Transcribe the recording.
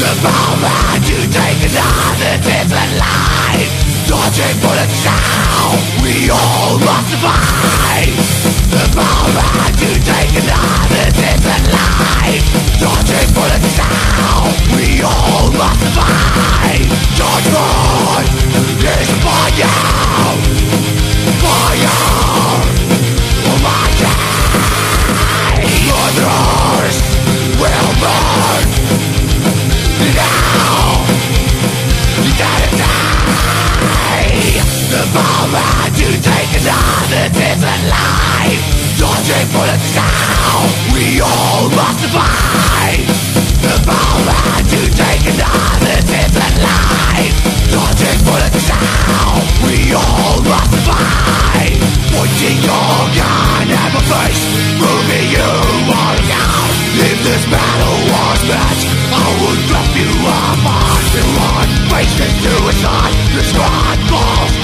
the moment. you take another different life Dodging bullets now We all must survive take another life Dodging the sound. We all must survive The man to take another different life Dodging the sound. We all must survive Pointing your gun at my face. Moving you all down If this battle was matched I would drop you off on to run Wasting suicide The squad